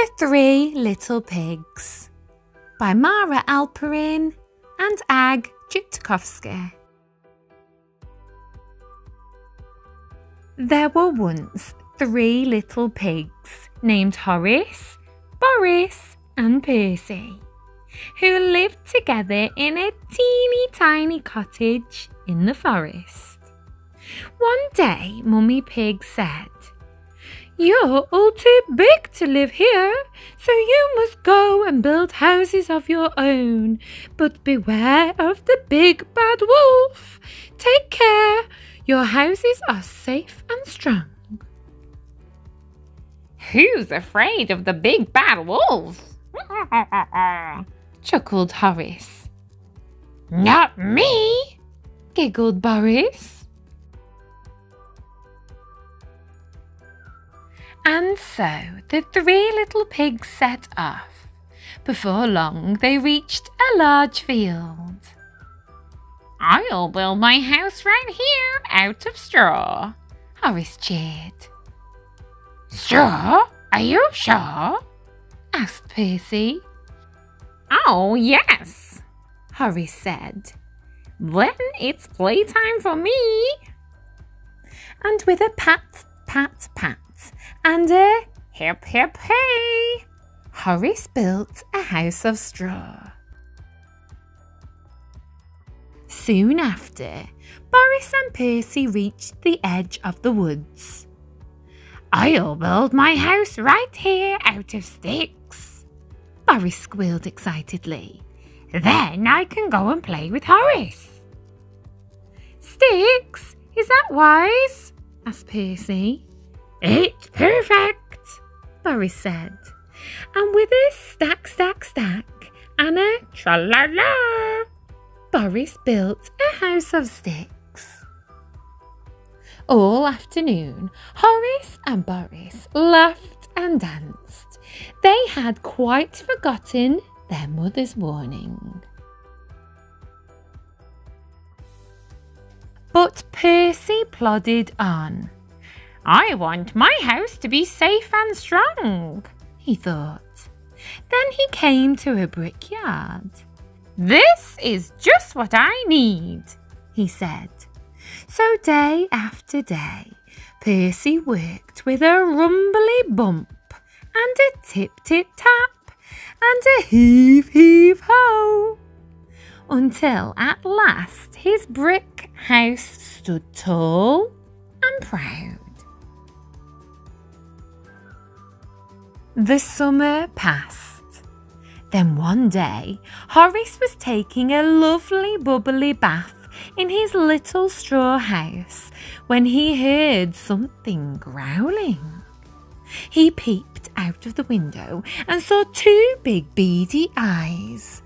The Three Little Pigs by Mara Alperin and Ag Jatkowska. There were once three little pigs named Horace, Boris, and Percy, who lived together in a teeny tiny cottage in the forest. One day, Mummy Pig said, you're all too big to live here, so you must go and build houses of your own. But beware of the big bad wolf. Take care, your houses are safe and strong. Who's afraid of the big bad wolf? chuckled Horace. Not me, giggled Boris. And so the three little pigs set off. Before long, they reached a large field. I'll build my house right here out of straw, Horace cheered. Straw? Are you sure? asked Percy. Oh, yes, Horace said. Then it's playtime for me. And with a pat, pat, pat, and a hip hip hey, Horace built a house of straw. Soon after, Boris and Percy reached the edge of the woods. I'll build my house right here out of sticks, Boris squealed excitedly. Then I can go and play with Horace. Sticks? Is that wise? asked Percy. It's perfect, Boris said. And with a stack, stack, stack, and a tra la la, Boris built a house of sticks. All afternoon, Horace and Boris laughed and danced. They had quite forgotten their mother's warning. But Percy plodded on. I want my house to be safe and strong, he thought. Then he came to a brickyard. This is just what I need, he said. So day after day, Percy worked with a rumbly bump and a tip tip tap and a heave heave ho until at last his brick house stood tall and proud. The summer passed. Then one day, Horace was taking a lovely bubbly bath in his little straw house when he heard something growling. He peeped out of the window and saw two big beady eyes.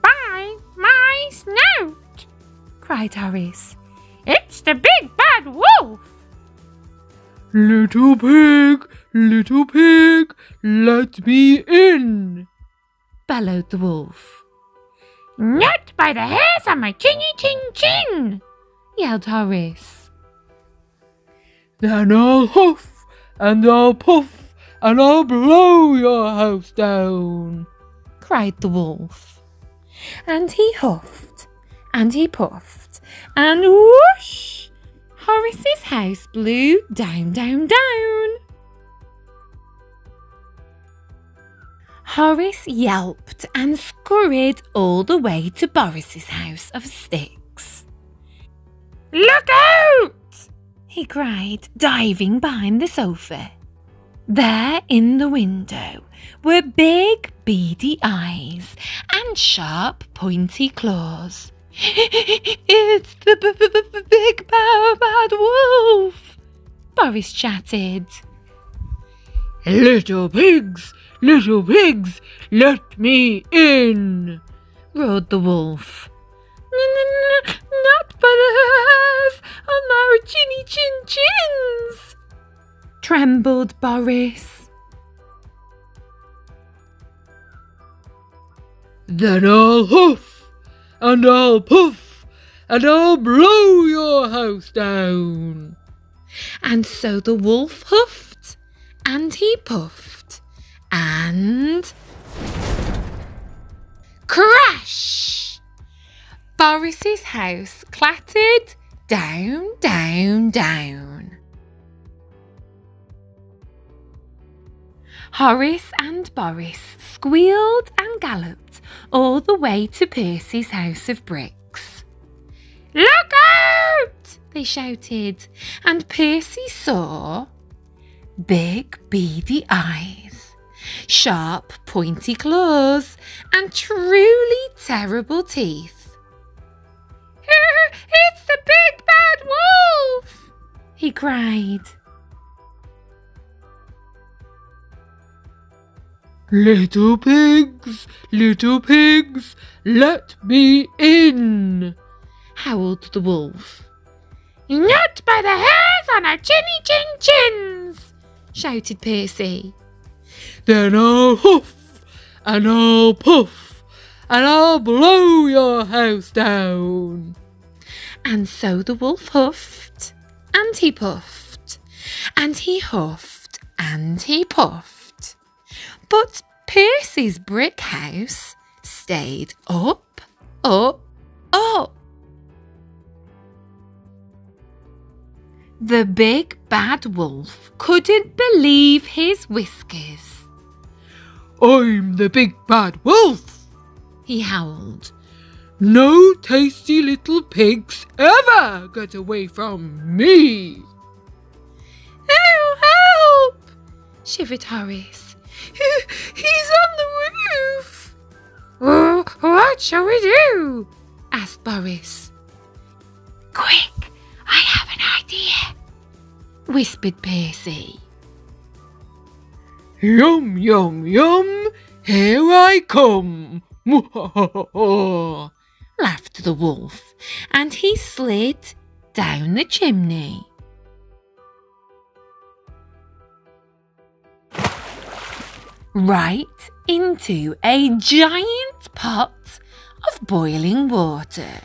By my snout! cried Horace. It's the big bad wolf! Little pig, little pig, let me in, bellowed the wolf. Not by the hairs on my chinny chin chin, yelled Horace. Then I'll huff and I'll puff and I'll blow your house down, cried the wolf. And he huffed and he puffed and whoosh! Horace's house blew down, down, down. Horace yelped and scurried all the way to Boris's house of sticks. Look out! he cried, diving behind the sofa. There in the window were big beady eyes and sharp pointy claws. it's the b- b- b- big bad, bad wolf, Boris chatted. Little pigs, little pigs, let me in, roared the wolf. Not by the hairs on our chinny chin chins, trembled Boris. Then I'll huff, and I'll puff, and I'll blow your house down. And so the wolf huffed, and he puffed and crash! Boris's house clattered down, down, down. Horace and Boris squealed and galloped all the way to Percy's house of bricks. Look out! They shouted, and Percy saw big beady eyes, sharp pointy claws, and truly terrible teeth. it's the big bad wolf! he cried. Little pigs, little pigs, let me in, howled the wolf. Not by the hairs on our chinny chin chins, shouted Percy. Then I'll huff and I'll puff and I'll blow your house down. And so the wolf huffed and he puffed and he huffed and he puffed. But Percy's brick house stayed up, up, up. The big bad wolf couldn't believe his whiskers. I'm the big bad wolf, he howled. No tasty little pigs ever get away from me. Oh, help! shivered Horace. He's on the roof. Oh, what shall we do? asked Boris. Quick, whispered Percy. Yum, yum, yum, here I come. laughed the wolf, and he slid down the chimney. right into a giant pot of boiling water.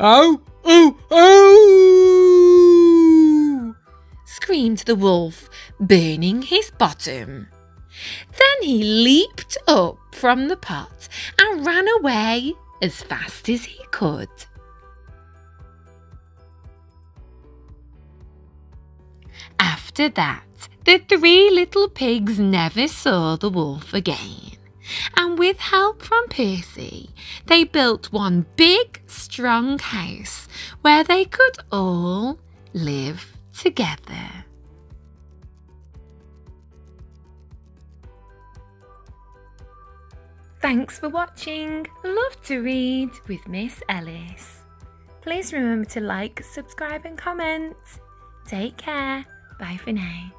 Oh, oh, oh! Screamed the wolf, burning his bottom. Then he leaped up from the pot and ran away as fast as he could. After that, the three little pigs never saw the wolf again. And with help from Percy, they built one big, strong house where they could all live together. Thanks for watching. Love to read with Miss Ellis. Please remember to like, subscribe, and comment. Take care. Bye for now.